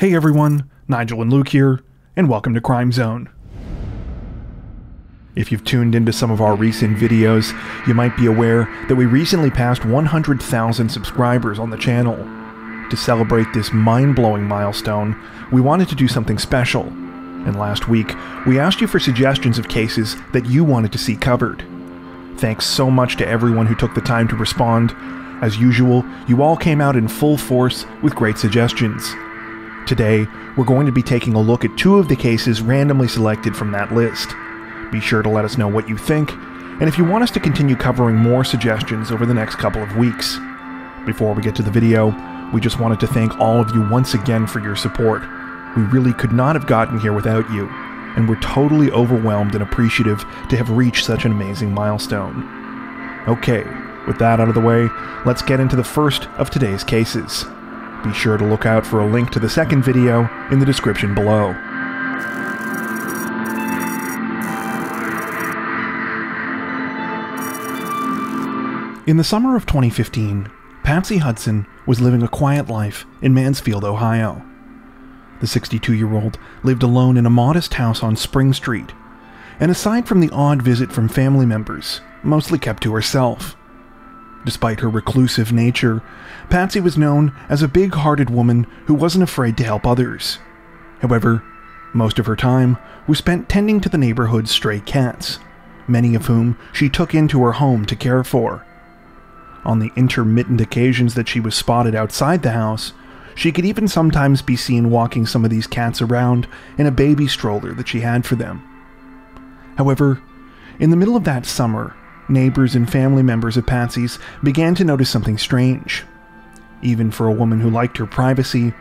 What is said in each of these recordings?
Hey everyone, Nigel and Luke here, and welcome to Crime Zone. If you've tuned into some of our recent videos, you might be aware that we recently passed 100,000 subscribers on the channel. To celebrate this mind blowing milestone, we wanted to do something special, and last week we asked you for suggestions of cases that you wanted to see covered. Thanks so much to everyone who took the time to respond. As usual, you all came out in full force with great suggestions. Today, we're going to be taking a look at two of the cases randomly selected from that list. Be sure to let us know what you think, and if you want us to continue covering more suggestions over the next couple of weeks. Before we get to the video, we just wanted to thank all of you once again for your support. We really could not have gotten here without you, and we're totally overwhelmed and appreciative to have reached such an amazing milestone. Okay, with that out of the way, let's get into the first of today's cases. Be sure to look out for a link to the second video in the description below. In the summer of 2015, Patsy Hudson was living a quiet life in Mansfield, Ohio. The 62 year old lived alone in a modest house on Spring Street, and aside from the odd visit from family members, mostly kept to herself. Despite her reclusive nature, Patsy was known as a big hearted woman who wasn't afraid to help others. However, most of her time was spent tending to the neighborhood's stray cats, many of whom she took into her home to care for. On the intermittent occasions that she was spotted outside the house, she could even sometimes be seen walking some of these cats around in a baby stroller that she had for them. However, in the middle of that summer, neighbors and family members of Patsy's began to notice something strange. Even for a woman who liked her privacy,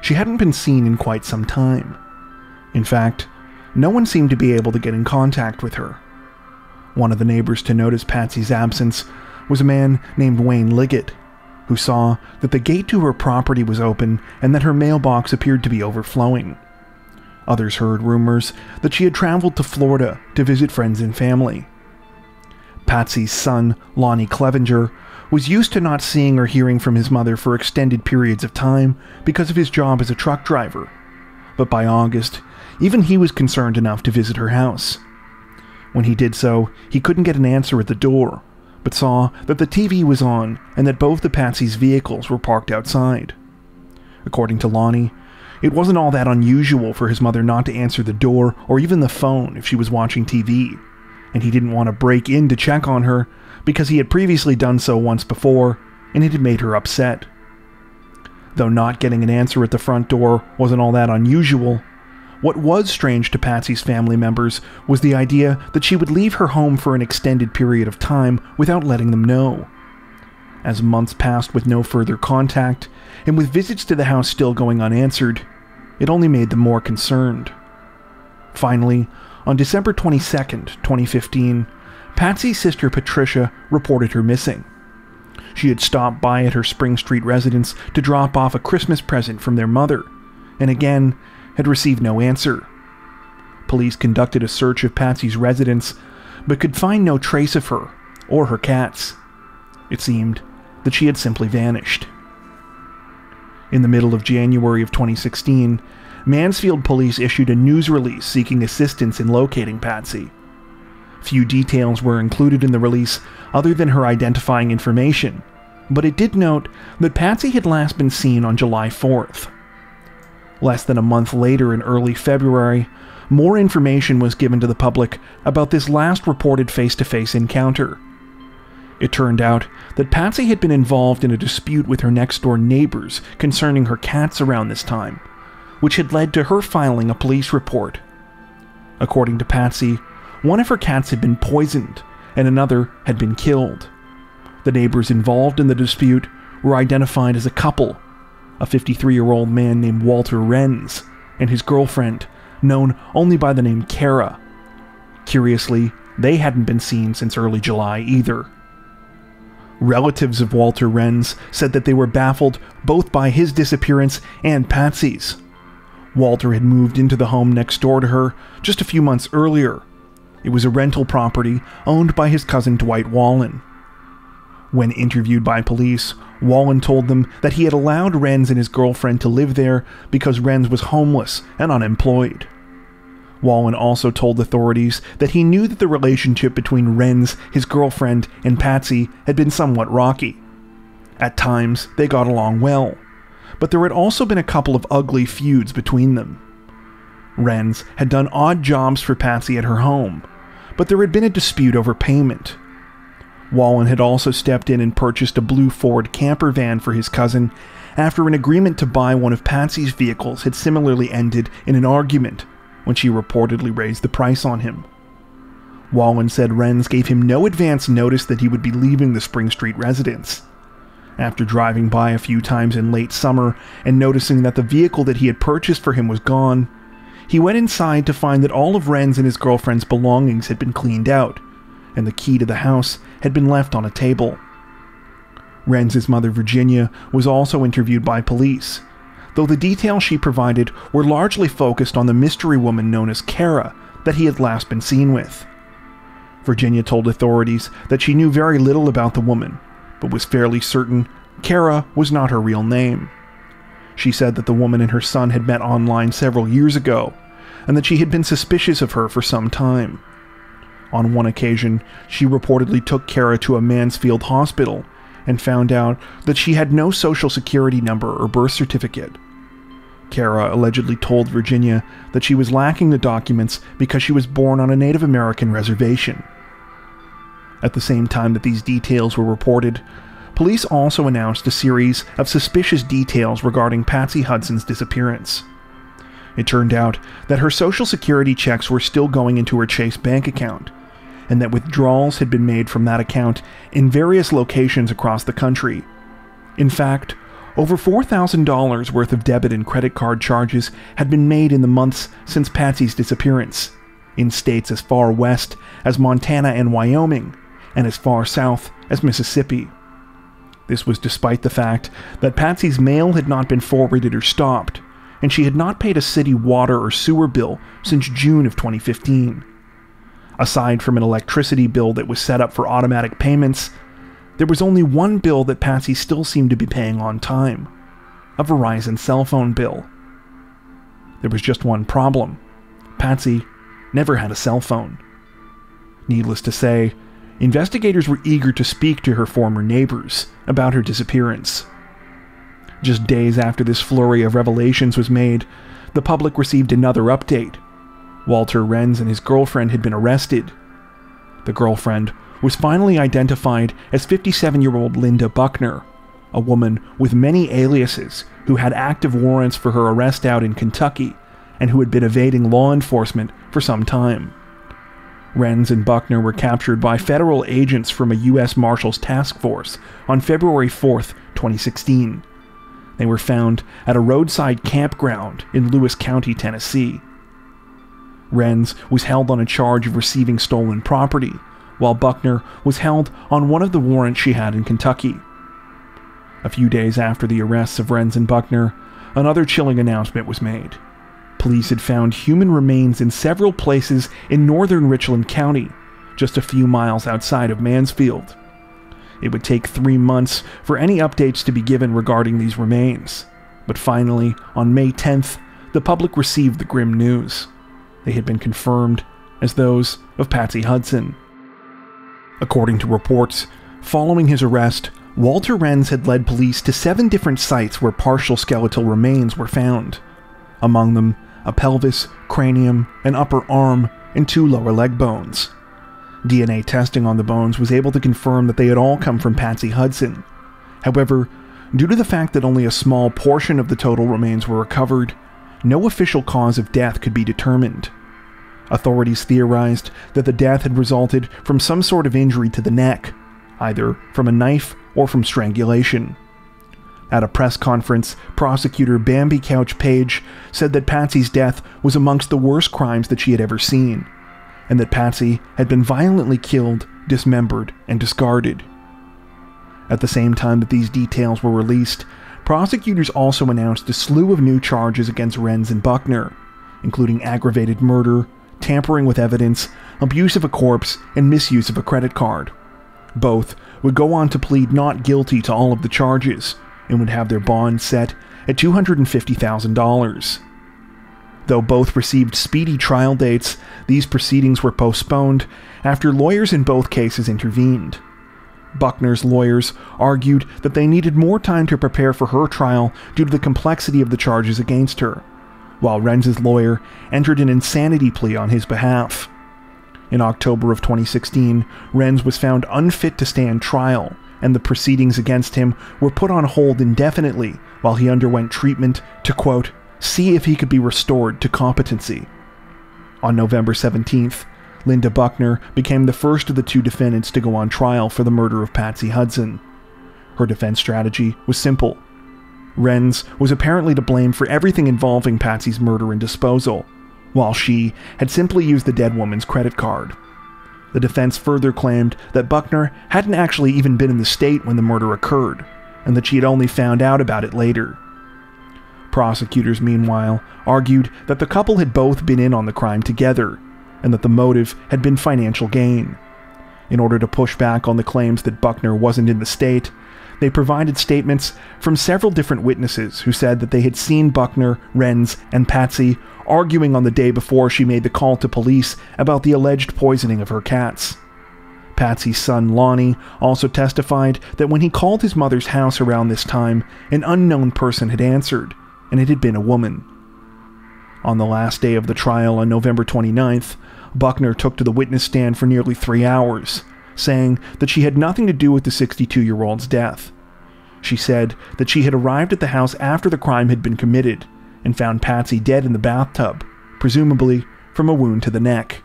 she hadn't been seen in quite some time. In fact, no one seemed to be able to get in contact with her. One of the neighbors to notice Patsy's absence was a man named Wayne Liggett, who saw that the gate to her property was open and that her mailbox appeared to be overflowing. Others heard rumors that she had traveled to Florida to visit friends and family. Patsy's son, Lonnie Clevenger, was used to not seeing or hearing from his mother for extended periods of time because of his job as a truck driver. But by August, even he was concerned enough to visit her house. When he did so, he couldn't get an answer at the door, but saw that the TV was on and that both the Patsy's vehicles were parked outside. According to Lonnie, it wasn't all that unusual for his mother not to answer the door or even the phone if she was watching TV, and he didn't want to break in to check on her because he had previously done so once before and it had made her upset. Though not getting an answer at the front door wasn't all that unusual, what was strange to Patsy's family members was the idea that she would leave her home for an extended period of time without letting them know. As months passed with no further contact, and with visits to the house still going unanswered, it only made them more concerned. Finally, on December 22, 2015, Patsy's sister Patricia reported her missing. She had stopped by at her Spring Street residence to drop off a Christmas present from their mother, and again had received no answer. Police conducted a search of Patsy's residence, but could find no trace of her or her cats. It seemed that she had simply vanished. In the middle of January of 2016, Mansfield police issued a news release seeking assistance in locating Patsy. Few details were included in the release other than her identifying information, but it did note that Patsy had last been seen on July 4th. Less than a month later, in early February, more information was given to the public about this last reported face to face encounter. It turned out that Patsy had been involved in a dispute with her next door neighbors concerning her cats around this time, which had led to her filing a police report. According to Patsy, one of her cats had been poisoned and another had been killed. The neighbors involved in the dispute were identified as a couple a 53 year old man named Walter Renz, and his girlfriend, known only by the name Kara. Curiously, they hadn't been seen since early July either. Relatives of Walter Renz said that they were baffled both by his disappearance and Patsy's. Walter had moved into the home next door to her just a few months earlier. It was a rental property owned by his cousin Dwight Wallen. When interviewed by police, Wallen told them that he had allowed Renz and his girlfriend to live there because Renz was homeless and unemployed. Wallen also told authorities that he knew that the relationship between Renz, his girlfriend, and Patsy had been somewhat rocky. At times, they got along well, but there had also been a couple of ugly feuds between them. Renz had done odd jobs for Patsy at her home, but there had been a dispute over payment. Wallin had also stepped in and purchased a blue Ford camper van for his cousin after an agreement to buy one of Patsy's vehicles had similarly ended in an argument when she reportedly raised the price on him. Wallin said Renz gave him no advance notice that he would be leaving the Spring Street residence. After driving by a few times in late summer and noticing that the vehicle that he had purchased for him was gone, he went inside to find that all of Renz and his girlfriend's belongings had been cleaned out, and the key to the house had been left on a table. Renz's mother, Virginia, was also interviewed by police, though the details she provided were largely focused on the mystery woman known as Kara that he had last been seen with. Virginia told authorities that she knew very little about the woman, but was fairly certain Kara was not her real name. She said that the woman and her son had met online several years ago, and that she had been suspicious of her for some time. On one occasion, she reportedly took Kara to a Mansfield hospital and found out that she had no social security number or birth certificate. Kara allegedly told Virginia that she was lacking the documents because she was born on a Native American reservation. At the same time that these details were reported, police also announced a series of suspicious details regarding Patsy Hudson's disappearance. It turned out that her social security checks were still going into her Chase bank account, and that withdrawals had been made from that account in various locations across the country. In fact, over $4,000 worth of debit and credit card charges had been made in the months since Patsy's disappearance, in states as far west as Montana and Wyoming, and as far south as Mississippi. This was despite the fact that Patsy's mail had not been forwarded or stopped, and she had not paid a city water or sewer bill since June of 2015. Aside from an electricity bill that was set up for automatic payments, there was only one bill that Patsy still seemed to be paying on time a Verizon cell phone bill. There was just one problem Patsy never had a cell phone. Needless to say, investigators were eager to speak to her former neighbors about her disappearance. Just days after this flurry of revelations was made, the public received another update Walter Renz and his girlfriend had been arrested. The girlfriend was finally identified as 57 year old Linda Buckner, a woman with many aliases who had active warrants for her arrest out in Kentucky and who had been evading law enforcement for some time. Renz and Buckner were captured by federal agents from a U.S. Marshals Task Force on February 4, 2016. They were found at a roadside campground in Lewis County, Tennessee. Renz was held on a charge of receiving stolen property, while Buckner was held on one of the warrants she had in Kentucky. A few days after the arrests of Renz and Buckner, another chilling announcement was made. Police had found human remains in several places in northern Richland County, just a few miles outside of Mansfield. It would take three months for any updates to be given regarding these remains, but finally, on May 10th, the public received the grim news. They had been confirmed as those of Patsy Hudson. According to reports, following his arrest, Walter Renz had led police to seven different sites where partial skeletal remains were found. Among them, a pelvis, cranium, an upper arm, and two lower leg bones. DNA testing on the bones was able to confirm that they had all come from Patsy Hudson. However, due to the fact that only a small portion of the total remains were recovered, no official cause of death could be determined. Authorities theorized that the death had resulted from some sort of injury to the neck, either from a knife or from strangulation. At a press conference, prosecutor Bambi Couch Page said that Patsy's death was amongst the worst crimes that she had ever seen, and that Patsy had been violently killed, dismembered, and discarded. At the same time that these details were released, prosecutors also announced a slew of new charges against Renz and Buckner, including aggravated murder, tampering with evidence, abuse of a corpse, and misuse of a credit card. Both would go on to plead not guilty to all of the charges and would have their bond set at $250,000. Though both received speedy trial dates, these proceedings were postponed after lawyers in both cases intervened. Buckner's lawyers argued that they needed more time to prepare for her trial due to the complexity of the charges against her, while Renz's lawyer entered an insanity plea on his behalf. In October of 2016, Renz was found unfit to stand trial, and the proceedings against him were put on hold indefinitely while he underwent treatment to, quote, see if he could be restored to competency. On November 17th, Linda Buckner became the first of the two defendants to go on trial for the murder of Patsy Hudson. Her defense strategy was simple. Renz was apparently to blame for everything involving Patsy's murder and disposal, while she had simply used the dead woman's credit card. The defense further claimed that Buckner hadn't actually even been in the state when the murder occurred, and that she had only found out about it later. Prosecutors, meanwhile, argued that the couple had both been in on the crime together and that the motive had been financial gain. In order to push back on the claims that Buckner wasn't in the state, they provided statements from several different witnesses who said that they had seen Buckner, Renz, and Patsy arguing on the day before she made the call to police about the alleged poisoning of her cats. Patsy's son Lonnie also testified that when he called his mother's house around this time, an unknown person had answered, and it had been a woman. On the last day of the trial on November 29th, Buckner took to the witness stand for nearly three hours, saying that she had nothing to do with the 62 year old's death. She said that she had arrived at the house after the crime had been committed and found Patsy dead in the bathtub, presumably from a wound to the neck.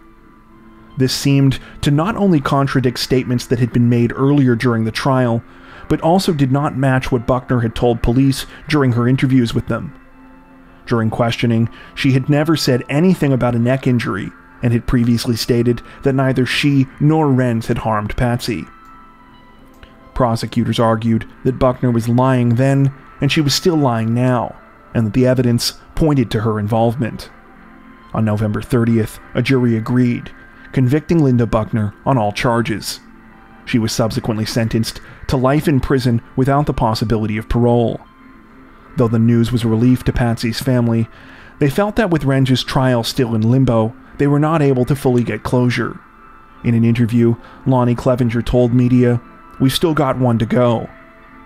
This seemed to not only contradict statements that had been made earlier during the trial, but also did not match what Buckner had told police during her interviews with them. During questioning, she had never said anything about a neck injury and had previously stated that neither she nor Renz had harmed Patsy. Prosecutors argued that Buckner was lying then, and she was still lying now, and that the evidence pointed to her involvement. On November 30th, a jury agreed, convicting Linda Buckner on all charges. She was subsequently sentenced to life in prison without the possibility of parole. Though the news was a relief to Patsy's family, they felt that with Renz's trial still in limbo, they were not able to fully get closure. In an interview, Lonnie Clevenger told media, We've still got one to go.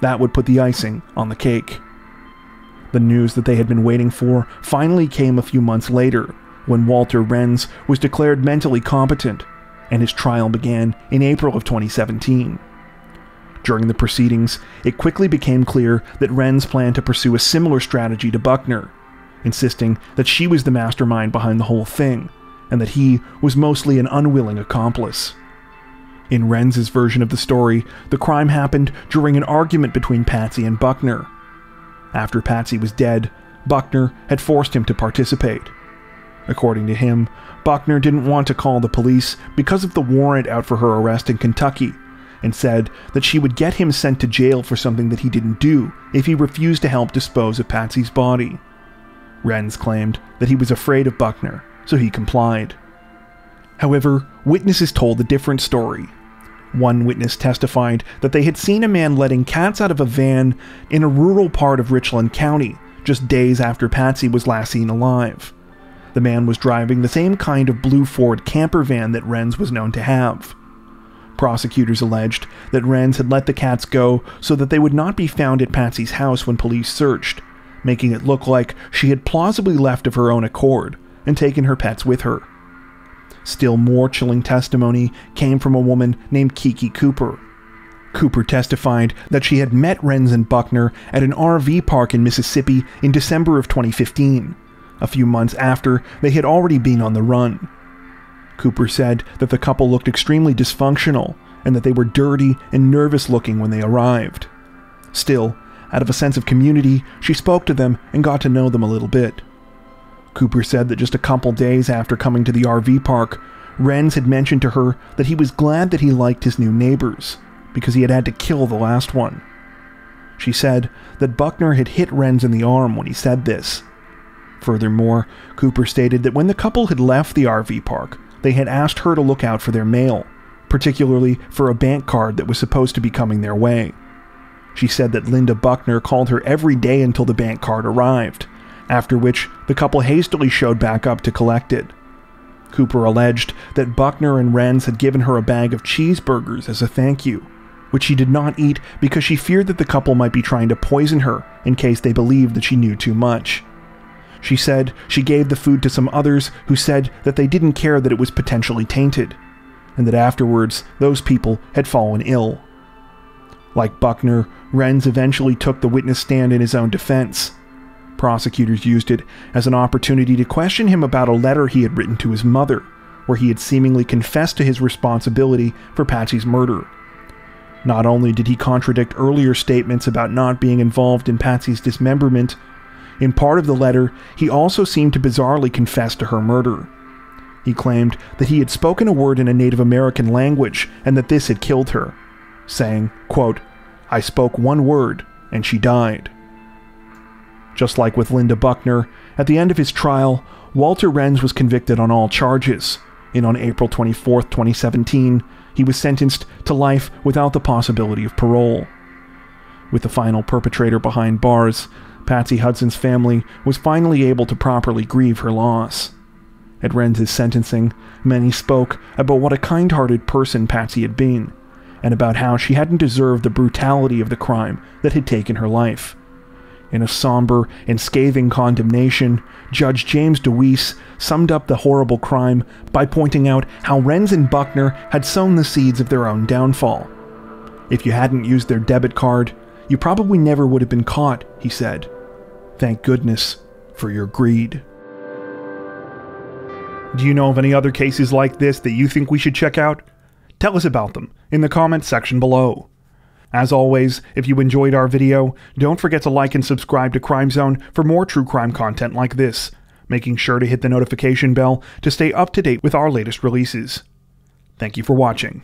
That would put the icing on the cake. The news that they had been waiting for finally came a few months later, when Walter Renz was declared mentally competent, and his trial began in April of 2017. During the proceedings, it quickly became clear that Renz planned to pursue a similar strategy to Buckner, insisting that she was the mastermind behind the whole thing, and that he was mostly an unwilling accomplice. In Renz's version of the story, the crime happened during an argument between Patsy and Buckner. After Patsy was dead, Buckner had forced him to participate. According to him, Buckner didn't want to call the police because of the warrant out for her arrest in Kentucky, and said that she would get him sent to jail for something that he didn't do if he refused to help dispose of Patsy's body. Renz claimed that he was afraid of Buckner so he complied. However, witnesses told a different story. One witness testified that they had seen a man letting cats out of a van in a rural part of Richland County just days after Patsy was last seen alive. The man was driving the same kind of blue Ford camper van that Renz was known to have. Prosecutors alleged that Renz had let the cats go so that they would not be found at Patsy's house when police searched, making it look like she had plausibly left of her own accord, and taken her pets with her. Still more chilling testimony came from a woman named Kiki Cooper. Cooper testified that she had met Renz and Buckner at an RV park in Mississippi in December of 2015, a few months after they had already been on the run. Cooper said that the couple looked extremely dysfunctional and that they were dirty and nervous looking when they arrived. Still, out of a sense of community, she spoke to them and got to know them a little bit. Cooper said that just a couple days after coming to the RV park, Renz had mentioned to her that he was glad that he liked his new neighbors, because he had had to kill the last one. She said that Buckner had hit Renz in the arm when he said this. Furthermore, Cooper stated that when the couple had left the RV park, they had asked her to look out for their mail, particularly for a bank card that was supposed to be coming their way. She said that Linda Buckner called her every day until the bank card arrived, after which the couple hastily showed back up to collect it. Cooper alleged that Buckner and Renz had given her a bag of cheeseburgers as a thank you, which she did not eat because she feared that the couple might be trying to poison her in case they believed that she knew too much. She said she gave the food to some others who said that they didn't care that it was potentially tainted, and that afterwards those people had fallen ill. Like Buckner, Renz eventually took the witness stand in his own defense. Prosecutors used it as an opportunity to question him about a letter he had written to his mother, where he had seemingly confessed to his responsibility for Patsy's murder. Not only did he contradict earlier statements about not being involved in Patsy's dismemberment, in part of the letter, he also seemed to bizarrely confess to her murder. He claimed that he had spoken a word in a Native American language and that this had killed her, saying, quote, I spoke one word and she died. Just like with Linda Buckner, at the end of his trial, Walter Renz was convicted on all charges, and on April 24, 2017, he was sentenced to life without the possibility of parole. With the final perpetrator behind bars, Patsy Hudson's family was finally able to properly grieve her loss. At Renz's sentencing, many spoke about what a kind hearted person Patsy had been, and about how she hadn't deserved the brutality of the crime that had taken her life. In a somber and scathing condemnation, Judge James DeWeese summed up the horrible crime by pointing out how Renz and Buckner had sown the seeds of their own downfall. If you hadn't used their debit card, you probably never would have been caught, he said. Thank goodness for your greed. Do you know of any other cases like this that you think we should check out? Tell us about them in the comments section below. As always, if you enjoyed our video, don't forget to like and subscribe to Crime Zone for more true crime content like this, making sure to hit the notification bell to stay up to date with our latest releases. Thank you for watching.